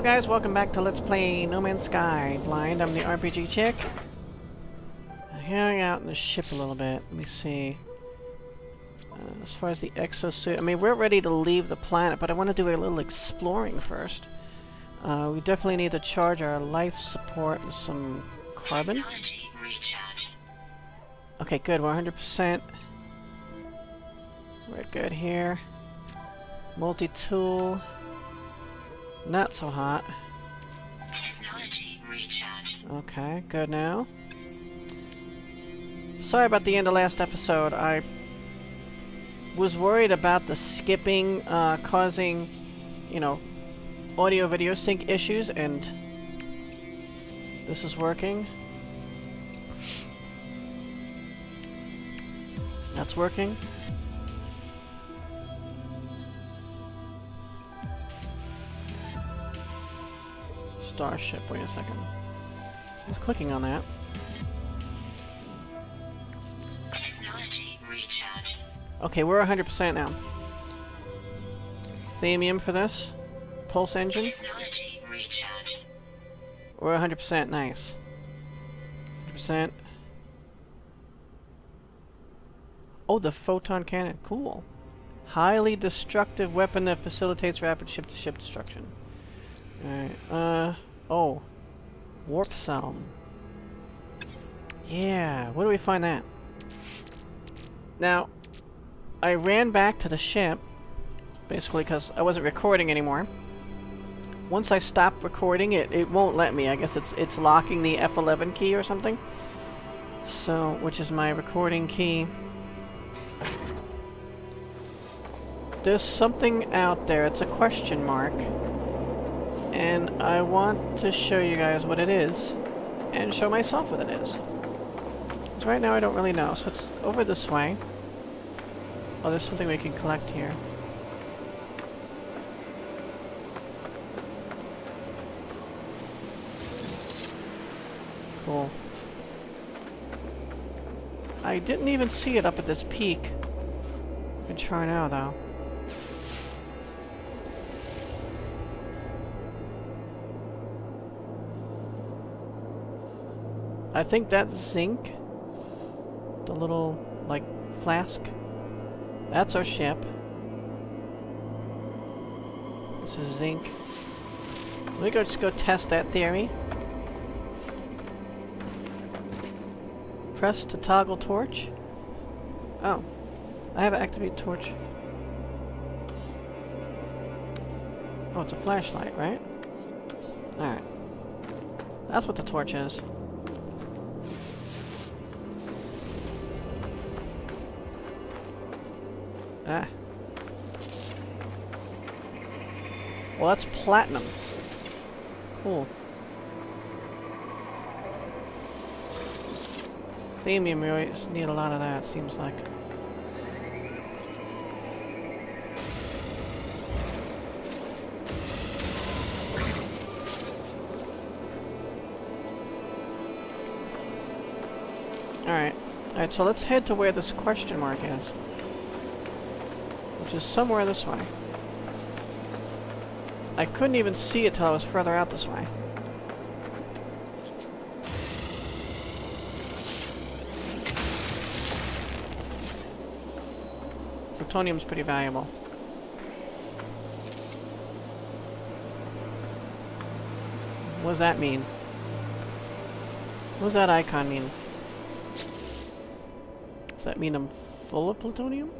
Hello guys, welcome back to Let's Play No Man's Sky. Blind, I'm the RPG chick. Hanging out in the ship a little bit. Let me see. Uh, as far as the exosuit, I mean, we're ready to leave the planet, but I want to do a little exploring first. Uh, we definitely need to charge our life support with some carbon. Okay, good. We're 100%. We're good here. Multi-tool. Not so hot. Okay, good now. Sorry about the end of last episode. I was worried about the skipping uh, causing, you know, audio-video sync issues, and this is working. That's working. Starship, wait a second. I was clicking on that. Okay, we're 100% now. Thamium for this. Pulse engine. We're 100% nice. 100%. Oh, the photon cannon. Cool. Highly destructive weapon that facilitates rapid ship-to-ship -ship destruction. Alright, uh... Oh. Warp cell. Yeah, where do we find that? Now, I ran back to the ship, basically because I wasn't recording anymore. Once I stop recording, it, it won't let me. I guess it's it's locking the F11 key or something. So, which is my recording key. There's something out there. It's a question mark. And I want to show you guys what it is. And show myself what it is. Because right now I don't really know. So it's over this way. Oh, there's something we can collect here. Cool. I didn't even see it up at this peak. Can try now, though. I think that's zinc. The little, like, flask. That's our ship. This is zinc. Let me go just go test that theory. Press to toggle torch. Oh. I have an activate torch. Oh, it's a flashlight, right? Alright. That's what the torch is. Well, that's platinum. Cool. Thamium, we need a lot of that, seems like. Alright. Alright, so let's head to where this question mark is which is somewhere this way. I couldn't even see it till I was further out this way. Plutonium's pretty valuable. What does that mean? What does that icon mean? Does that mean I'm full of plutonium?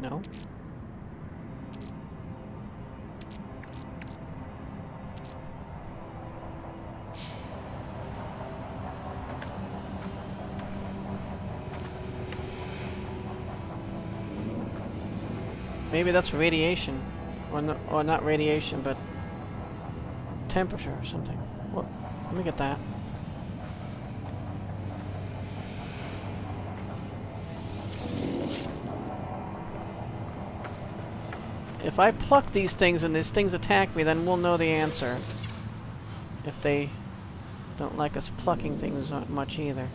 No? Maybe that's radiation. Or, no, or not radiation, but temperature or something. Let me get that. If I pluck these things and these things attack me, then we'll know the answer. If they don't like us plucking things much either.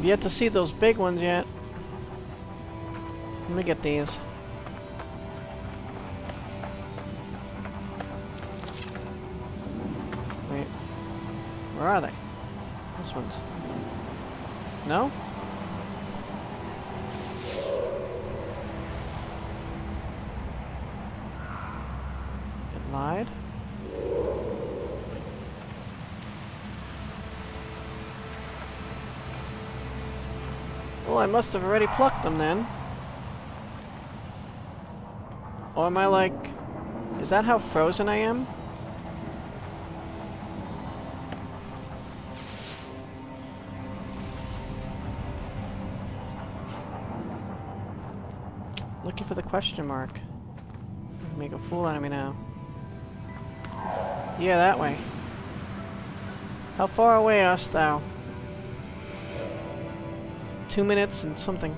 We've yet to see those big ones yet. Let me get these. Wait. Where are they? This one's. No? It lied? Well, I must have already plucked them then. Or am I like... Is that how frozen I am? Looking for the question mark. Make a fool out of me now. Yeah, that way. How far away art thou? Two minutes and something.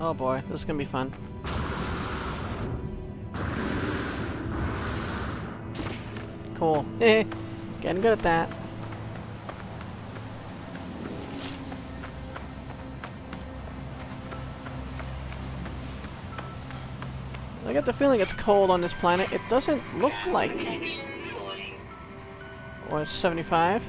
Oh boy, this is gonna be fun. Cool. Getting good at that. I get the feeling it's cold on this planet. It doesn't look like... Or 75.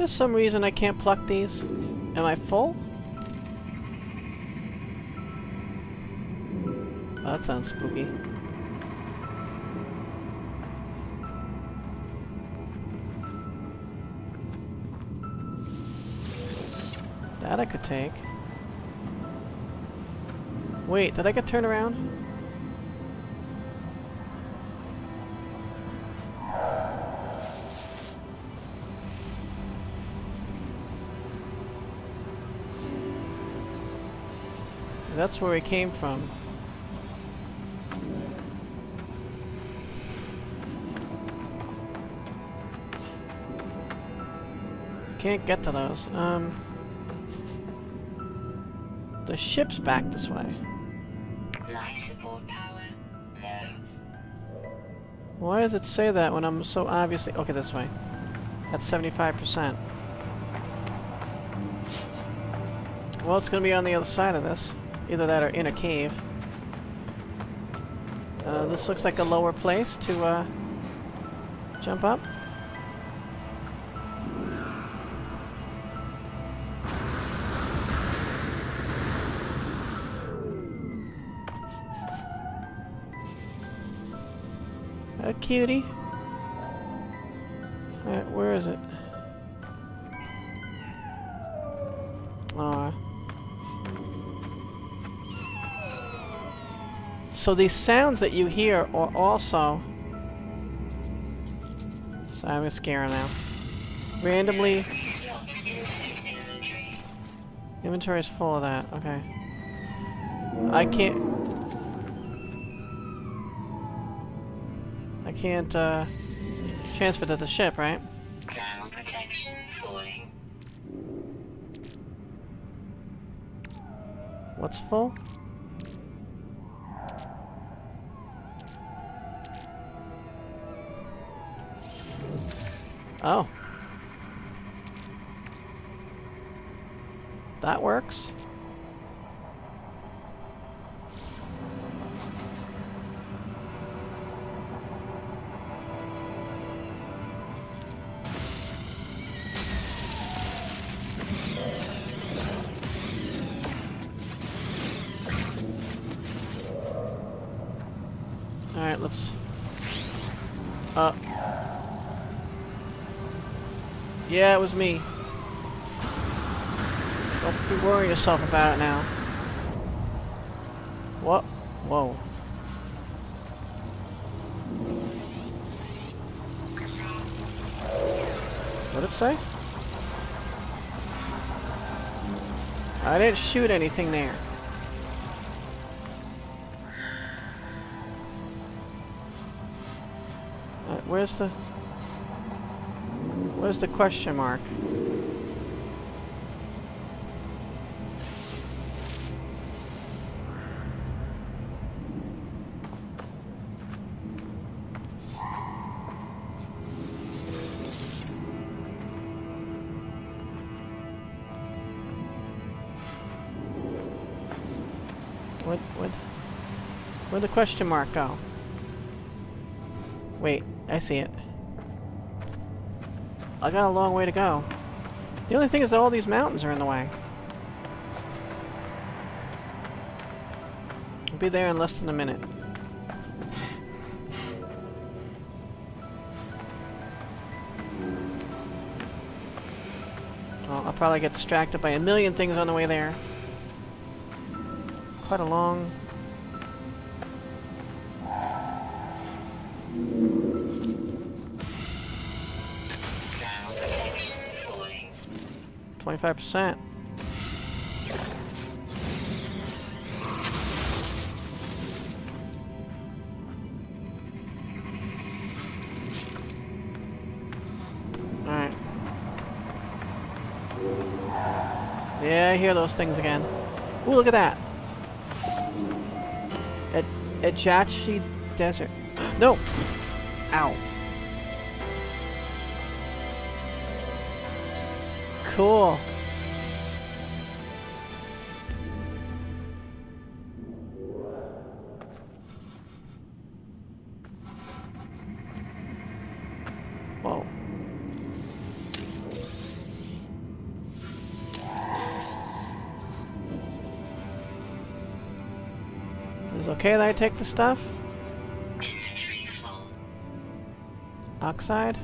Is there some reason I can't pluck these? Am I full? Oh, that sounds spooky. That I could take. Wait, did I get turned around? That's where he came from. Can't get to those. Um... The ship's back this way. Life support power low. Why does it say that when I'm so obviously... Okay, this way. That's 75%. Well, it's going to be on the other side of this. Either that or in a cave. Uh, this looks like a lower place to uh, jump up. A cutie. Alright, where is it? Aw. So these sounds that you hear are also... Sorry, I'm scaring now. Randomly... Slots in suit inventory. Inventory is full of that, okay. I can't... I can't, uh... Transfer to the ship, right? Thermal protection falling. What's full? Oh. That works. Yeah, it was me. Don't be worrying yourself about it now. What? Whoa. What did it say? I didn't shoot anything there. Uh, where's the... Where's the question mark? What, what? Where'd the question mark go? Wait, I see it. I got a long way to go. The only thing is all these mountains are in the way. I'll be there in less than a minute. Well, I'll probably get distracted by a million things on the way there. Quite a long... 25%. Alright. Yeah, I hear those things again. Ooh, look at that! At Ajachi Desert. No! Ow. Cool. Okay that I take the stuff? Oxide?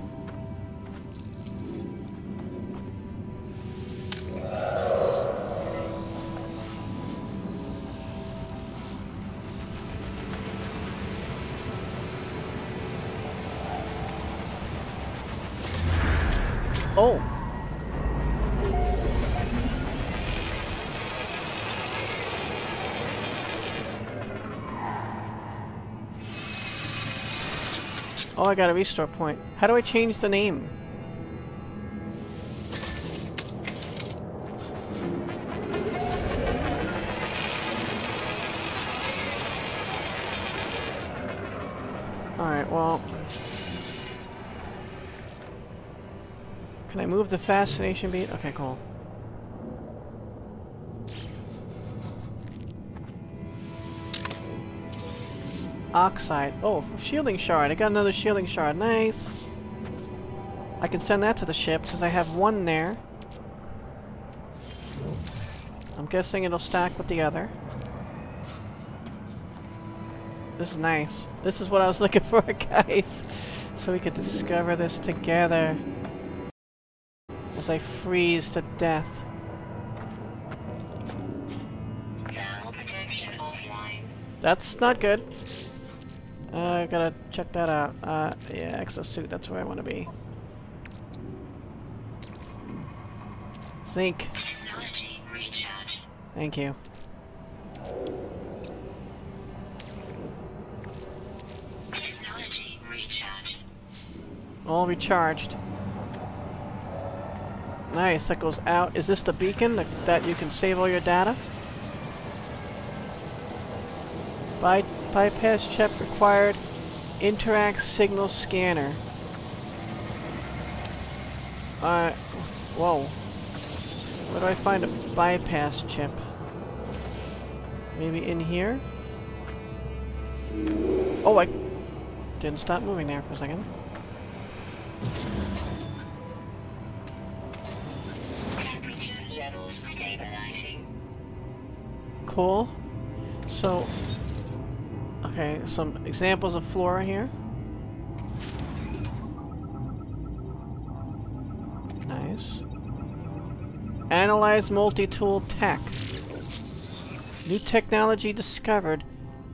I got a restore point. How do I change the name? Alright, well... Can I move the fascination bead? Okay, cool. Oxide. Oh, shielding shard. I got another shielding shard. Nice. I can send that to the ship because I have one there. I'm guessing it'll stack with the other. This is nice. This is what I was looking for, guys. So we could discover this together. As I freeze to death. Thermal protection offline. That's not good. Uh, I gotta check that out. Uh, yeah, exosuit, that's where I want to be. Zinc. Technology recharge. Thank you. Technology recharge. All recharged. Nice, that goes out. Is this the beacon that, that you can save all your data? By bypass chip required. Interact signal scanner. Uh, whoa. Where do I find a bypass chip? Maybe in here? Oh, I didn't stop moving there for a second. Temperature levels stabilizing. Cool. So, okay, some examples of flora here. Nice. Analyze multi-tool tech. New technology discovered.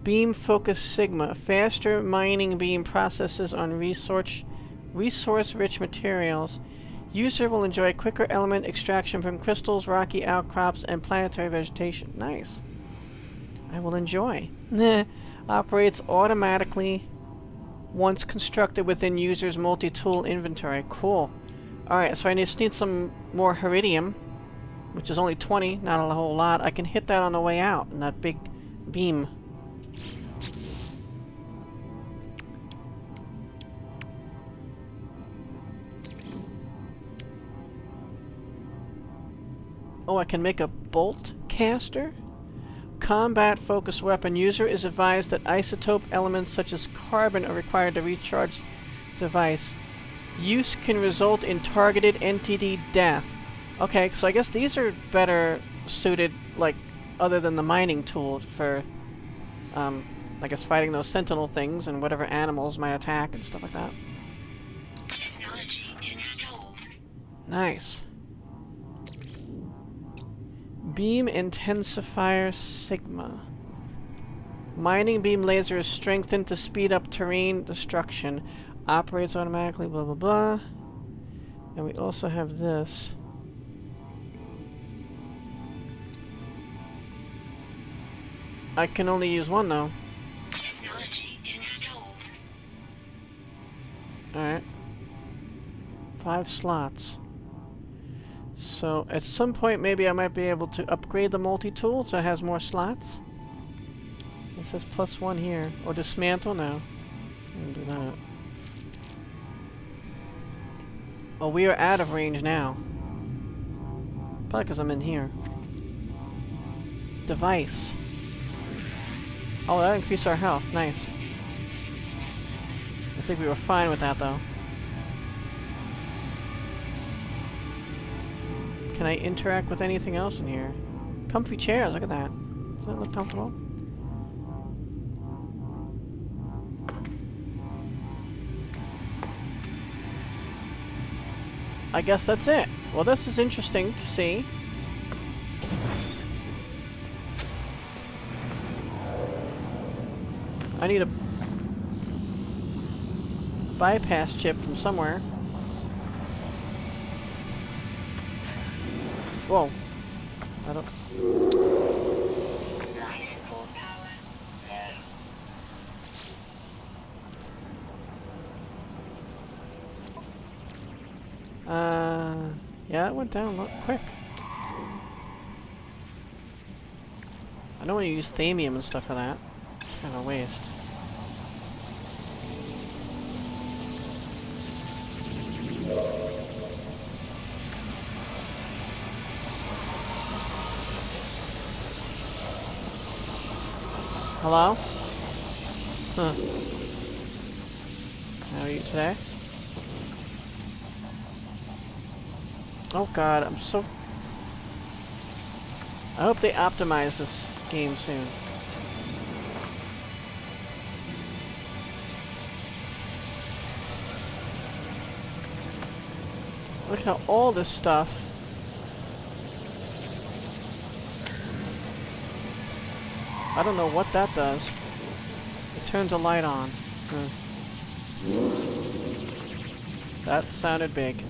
Beam Focus Sigma. Faster mining beam processes on resource resource-rich materials. User will enjoy quicker element extraction from crystals, rocky outcrops, and planetary vegetation. Nice. I will enjoy. Operates automatically once constructed within user's multi-tool inventory. Cool. Alright, so I just need some more Heridium, which is only 20, not a whole lot. I can hit that on the way out in that big beam. Oh, I can make a bolt caster? Combat-focused weapon, user is advised that isotope elements such as carbon are required to recharge device. Use can result in targeted entity death. Okay, so I guess these are better suited, like, other than the mining tool for, um, I guess fighting those sentinel things and whatever animals might attack and stuff like that. Technology installed. Nice. Beam Intensifier Sigma. Mining beam laser is strengthened to speed up terrain destruction. Operates automatically, blah blah blah. And we also have this. I can only use one though. Technology installed. Alright. Five slots. So, at some point maybe I might be able to upgrade the multi-tool so it has more slots. It says plus one here. Or dismantle now. Do that. Oh, we are out of range now. Probably because I'm in here. Device. Oh, that increased our health. Nice. I think we were fine with that, though. Can I interact with anything else in here? Comfy chairs, look at that. Does that look comfortable? I guess that's it. Well, this is interesting to see. I need a bypass chip from somewhere. Whoa. I don't... Uh... Yeah, it went down lo- quick. I don't want to use thamium and stuff for that. It's kind of waste. Hello? Huh. How are you today? Oh god, I'm so... I hope they optimize this game soon. Look how all this stuff... I don't know what that does. It turns a light on. Hmm. That sounded big.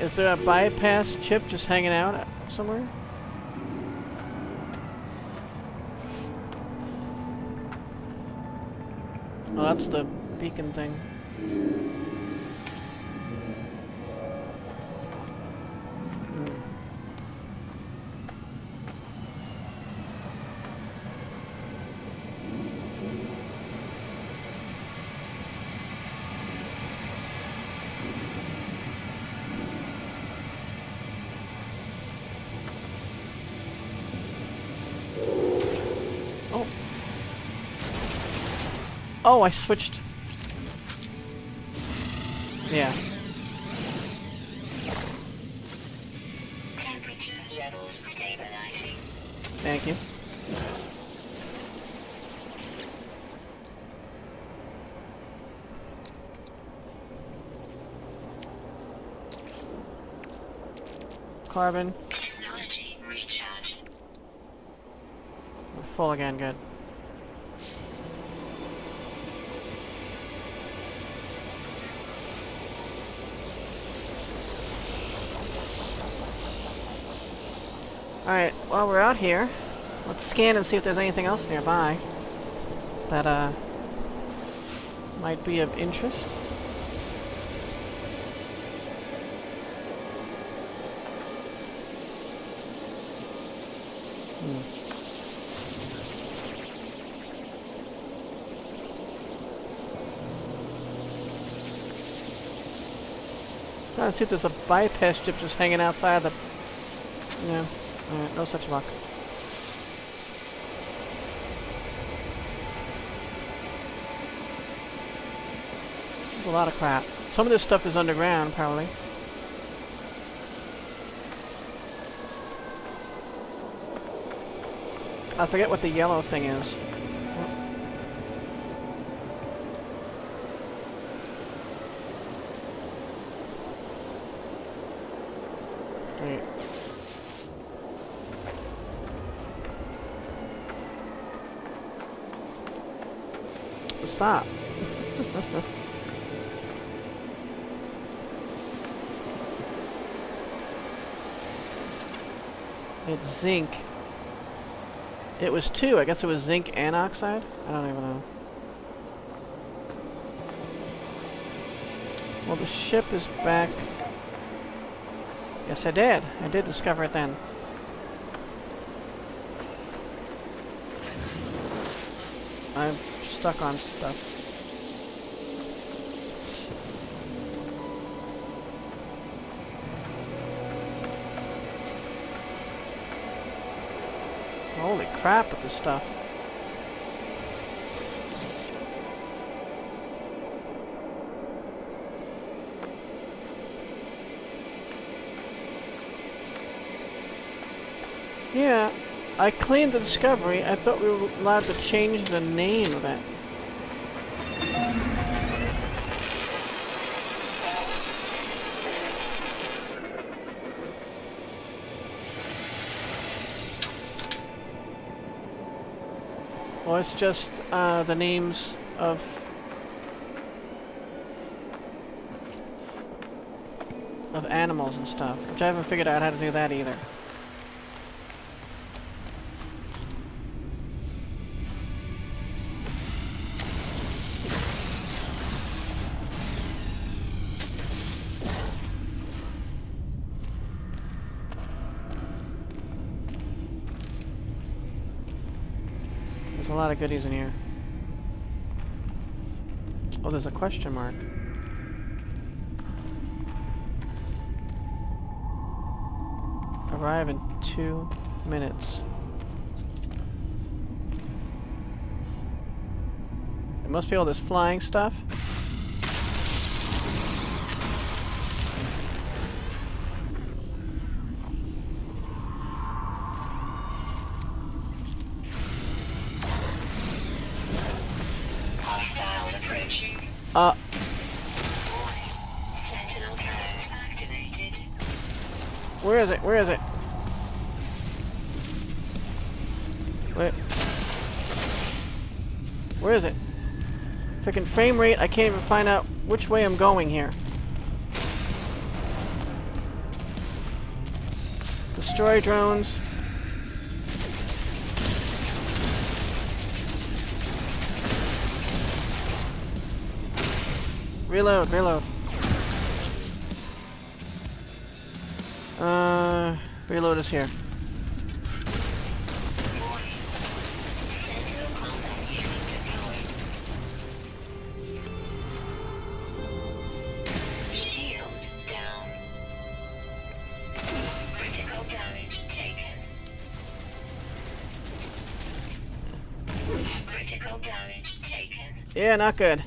Is there a bypass chip just hanging out somewhere? Oh, that's the beacon thing. Oh. Oh, I switched. Yeah. Temperature levels stabilizing. Thank you. Carbon. Technology recharge. We're full again, good. Alright, while we're out here, let's scan and see if there's anything else nearby that, uh, might be of interest. Trying to see if there's a bypass chip just hanging outside the No. Alright, no such luck. There's a lot of crap. Some of this stuff is underground, probably. I forget what the yellow thing is. Wait. Stop. it's zinc. It was two. I guess it was zinc and oxide? I don't even know. Well, the ship is back. Yes, I did. I did discover it then. I'm stuck on stuff. Holy crap with this stuff. I claimed the discovery. I thought we were allowed to change the name of it. Well, it's just uh, the names of of animals and stuff, which I haven't figured out how to do that either. Of goodies in here. Oh, there's a question mark. Arrive in two minutes. It must be all this flying stuff. Frame rate, I can't even find out which way I'm going here. Destroy drones. Reload, reload. Uh, reload is here. Yeah, not good.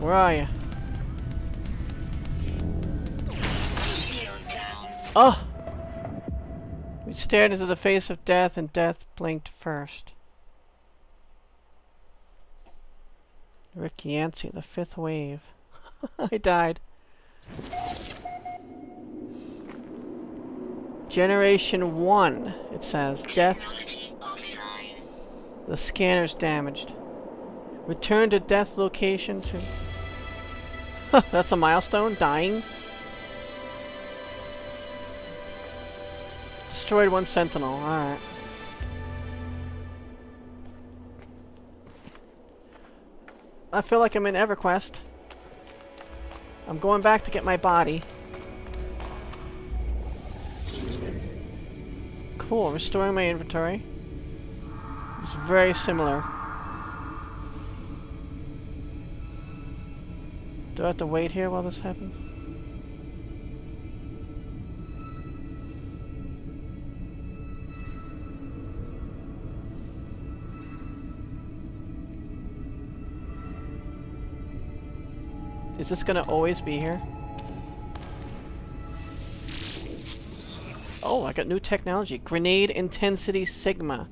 Where are you? Oh! We stared into the face of death, and death blinked first. Rick Yancey, the fifth wave. I died. Generation 1, it says. Death, the scanner's damaged. Return to death location to... That's a milestone? Dying? Destroyed one sentinel, alright. I feel like I'm in EverQuest. I'm going back to get my body. Cool, restoring my inventory. It's very similar. Do I have to wait here while this happens? Is this gonna always be here? Oh, I got new technology. Grenade Intensity Sigma.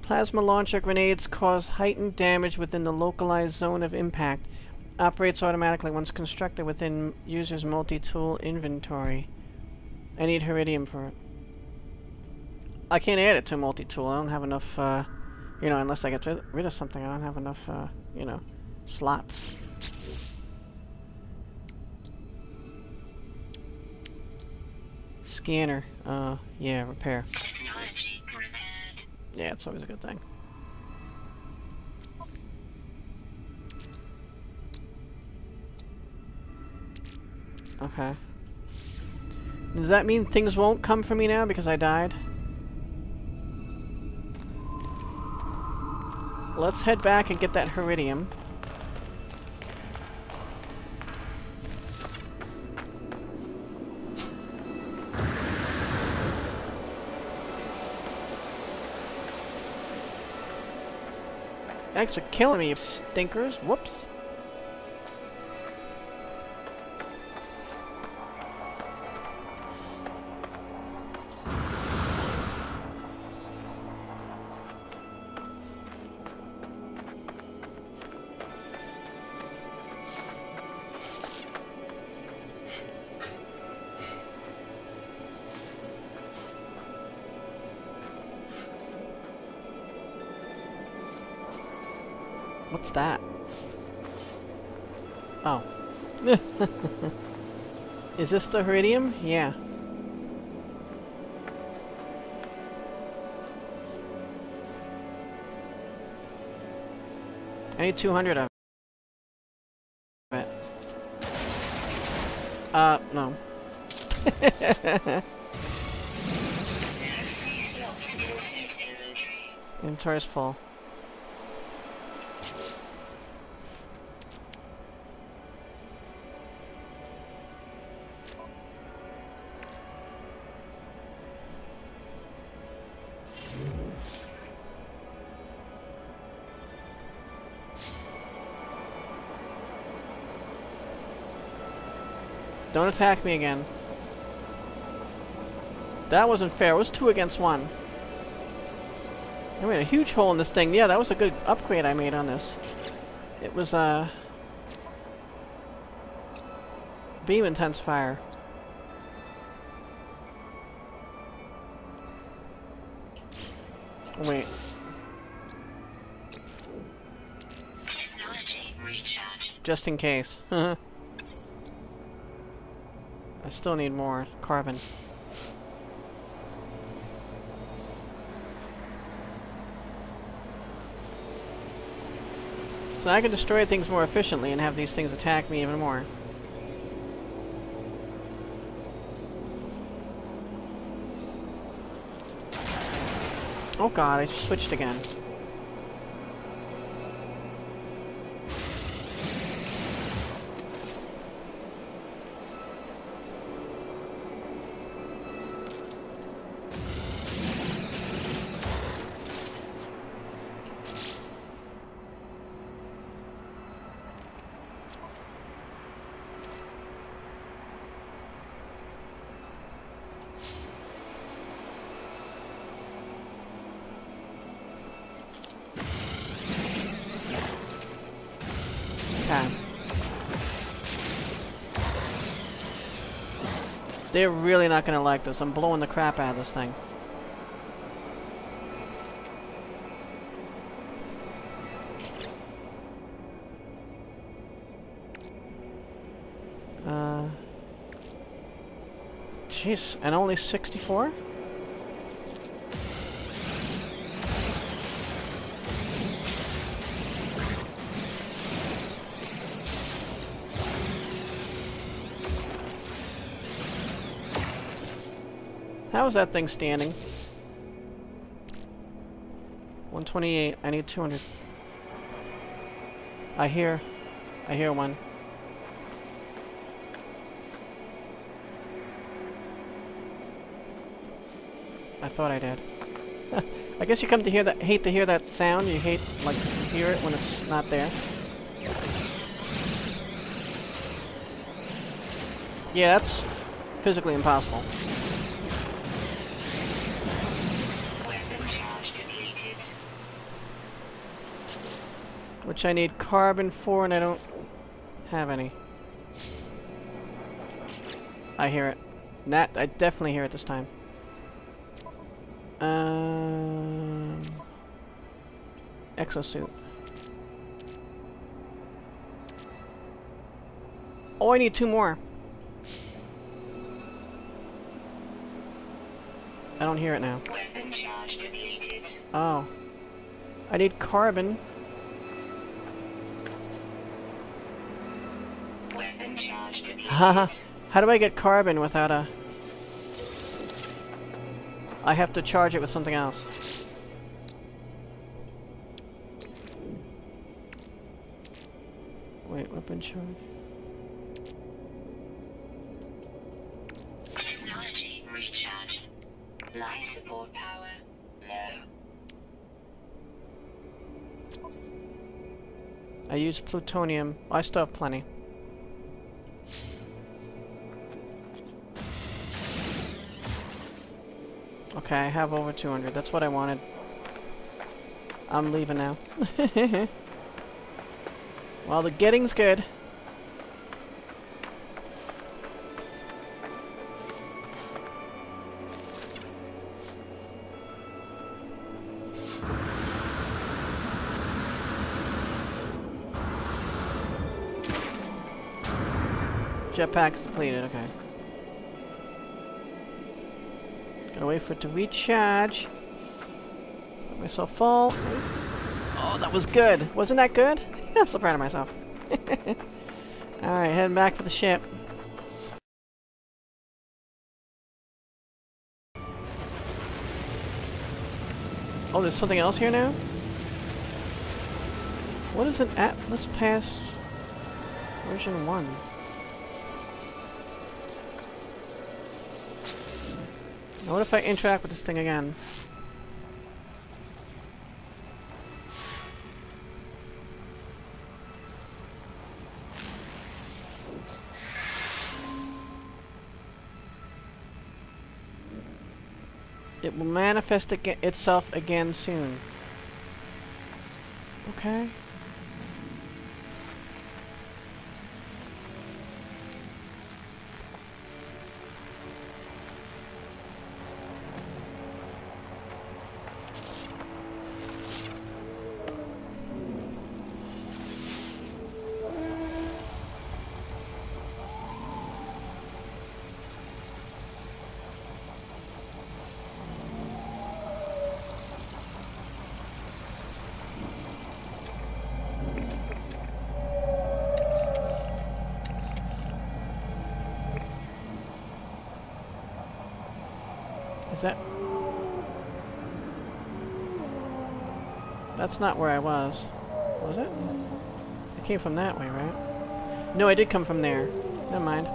Plasma launcher grenades cause heightened damage within the localized zone of impact. Operates automatically once constructed within user's multi-tool inventory. I need Heridium for it. I can't add it to multi-tool. I don't have enough, uh, you know, unless I get rid of something, I don't have enough, uh, you know, slots. Scanner. Uh, yeah, repair. Technology repaired. Yeah, it's always a good thing. Okay. Does that mean things won't come for me now because I died? Let's head back and get that Heridium. Thanks for killing me, stinkers. Whoops. This the Heridium? Yeah. I need 200 of it. Uh, no. Inventory's full. Don't attack me again. That wasn't fair. It was two against one. I made a huge hole in this thing. Yeah, that was a good upgrade I made on this. It was, uh... Beam intensifier. Wait. Just in case. I still need more carbon. So I can destroy things more efficiently and have these things attack me even more. Oh god, I switched again. They're really not gonna like this. I'm blowing the crap out of this thing. Uh... Jeez, and only 64? How is that thing standing? 128. I need 200. I hear. I hear one. I thought I did. I guess you come to hear that hate to hear that sound. You hate like hear it when it's not there. Yeah, that's physically impossible. Which I need carbon for, and I don't have any. I hear it. That I definitely hear it this time. Um, exosuit. Oh, I need two more. I don't hear it now. Weapon charge depleted. Oh. I need carbon. Haha. How do I get carbon without a... I have to charge it with something else. Wait, weapon charge? Technology recharge. Life support power low. I use plutonium. I still have plenty. Okay, I have over 200. That's what I wanted. I'm leaving now. well, the getting's good. Jetpack's depleted, okay. Wait for it to recharge. Let myself full. Oh, that was good. Wasn't that good? I'm so proud of myself. Alright, heading back for the ship. Oh, there's something else here now? What is an Atlas Pass version 1? Now what if I interact with this thing again? It will manifest itself again soon. Okay. That... That's not where I was. Was it? I came from that way, right? No, I did come from there. Never mind.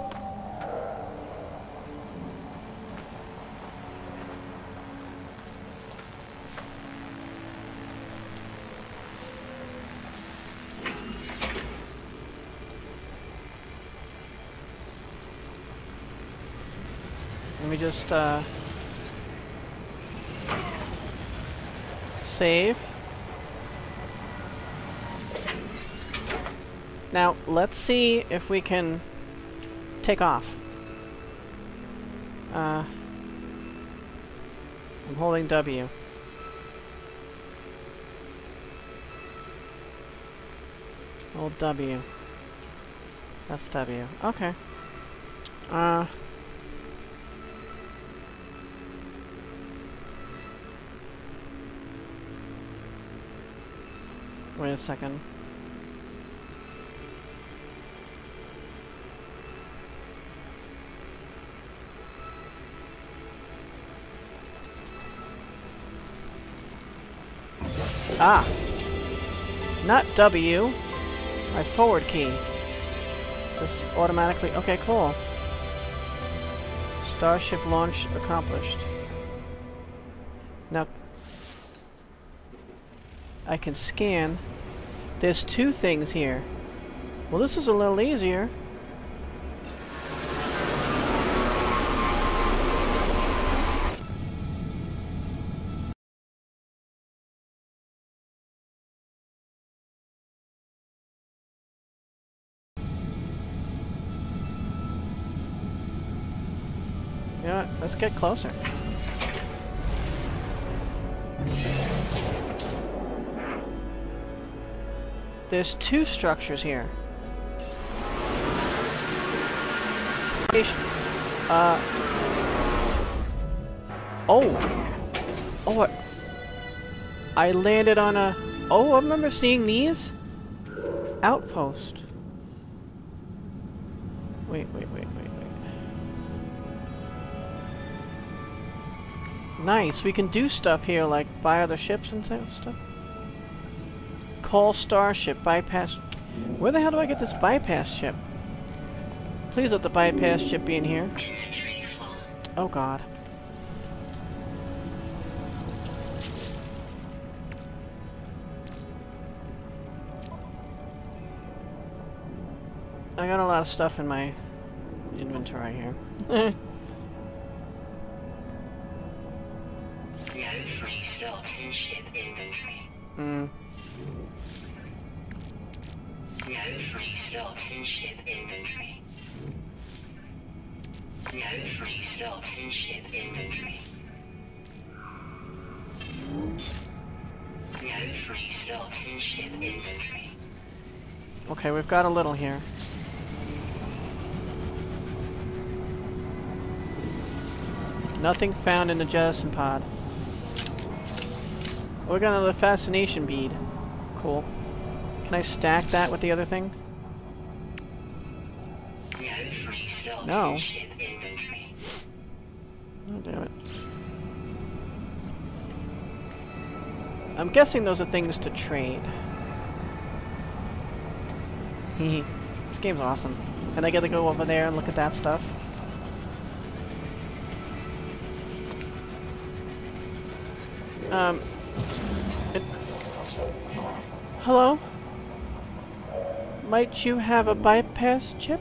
Let me just, uh... Save. Now, let's see if we can take off. Uh... I'm holding W. Hold W. That's W. Okay. Uh... Wait a second. Ah! Not W. My forward key. This automatically... Okay, cool. Starship launch accomplished. Now... I can scan. There's two things here. Well, this is a little easier. What? Let's get closer. There's two structures here. Uh. Oh. Oh. I- I landed on a. Oh, I remember seeing these. Outpost. Wait, wait, wait, wait, wait. Nice. We can do stuff here, like buy other ships and stuff. Call starship. Bypass. Where the hell do I get this bypass chip? Please let the bypass chip be in here. Oh god. I got a lot of stuff in my inventory here. No free slots in ship inventory. Hmm. Free slots in ship inventory. No free slots in ship inventory. No free slots in ship inventory. Okay, we've got a little here. Nothing found in the jettison pod. We got another fascination bead. Cool. Can I stack that with the other thing? No free slots No. in ship inventory. Oh, damn it. I'm guessing those are things to trade. This game's awesome. And I get to go over there and look at that stuff. Um. Might you have a bypass chip?